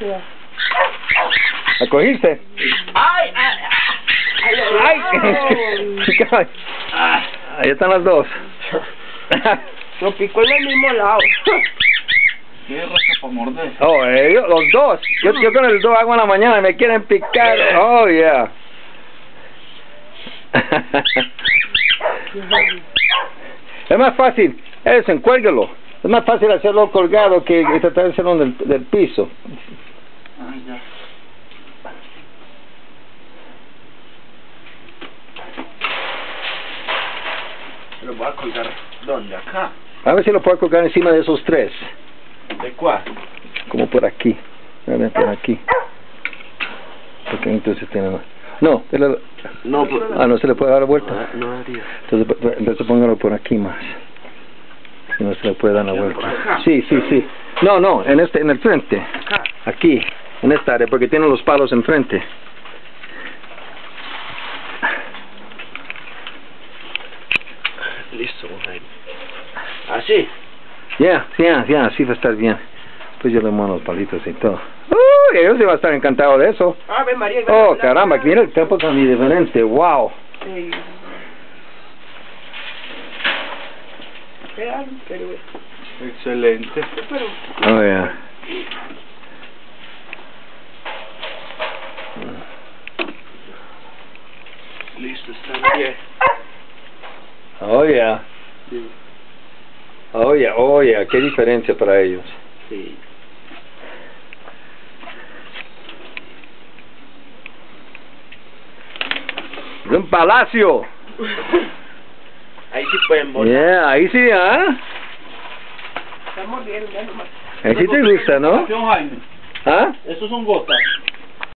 ¿La cogiste? ¡Ay! ¡Ay! ¡Ay! ¡Ay! Ahí están las dos. Lo picó en el mismo lado. ¿Qué raza para morder? Oh, ellos, los dos. Yo, yo con el dos hago en la mañana y me quieren picar. Oh, yeah. es más fácil, eso, encuélguelo. Es más fácil hacerlo colgado que, que tratar de hacerlo del, del piso. Ah, ya. Lo voy a colgar. ¿Dónde? Acá. A ver si lo puedo colgar encima de esos tres. ¿De cuál? Como por aquí. A ver, por aquí. Porque entonces tiene más. No, No, pues. ah, no se le puede dar la vuelta. Ah, No haría. Entonces, pues, entonces póngalo por aquí más. Si no se le puede dar la vuelta. Sí, sí, sí. No, no, en este, en el frente. Acá. Aquí, en esta área, porque tiene los palos enfrente. Listo. Así. Ya, ya, ya, así va a estar bien. Pues yo le muevo los palitos y todo. Uy, ellos sí va a estar encantado de eso. Ave María. Oh, caramba, mira el tiempo tan diferente. Wow. Sí. Excelente. Oh, yeah. Oh, yeah. Oh, yeah, oh, yeah. Qué diferencia para ellos. sí. Un palacio. Ahí sí pueden volar. Yeah, ahí sí, ¿ah? Estamos bien, ya nomás. Ahí sí te gusta, ¿no? ¿Ah? estos son gotas.